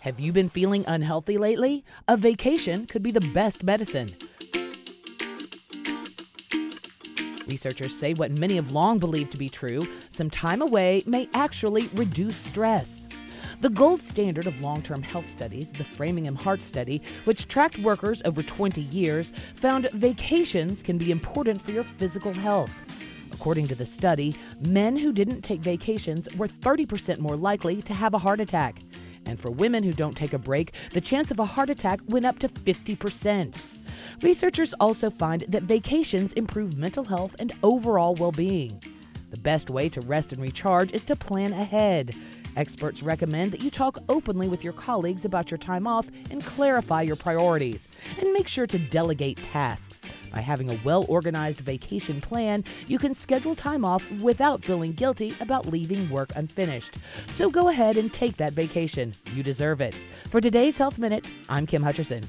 Have you been feeling unhealthy lately? A vacation could be the best medicine. Researchers say what many have long believed to be true some time away may actually reduce stress. The gold standard of long term health studies, the Framingham Heart Study, which tracked workers over 20 years, found vacations can be important for your physical health. According to the study, men who didn't take vacations were 30% more likely to have a heart attack. And for women who don't take a break, the chance of a heart attack went up to 50%. Researchers also find that vacations improve mental health and overall well being. The best way to rest and recharge is to plan ahead. Experts recommend that you talk openly with your colleagues about your time off and clarify your priorities. And make sure to delegate tasks. By having a well organized vacation plan, you can schedule time off without feeling guilty about leaving work unfinished. So go ahead and take that vacation. You deserve it. For today's Health Minute, I'm Kim Hutcherson.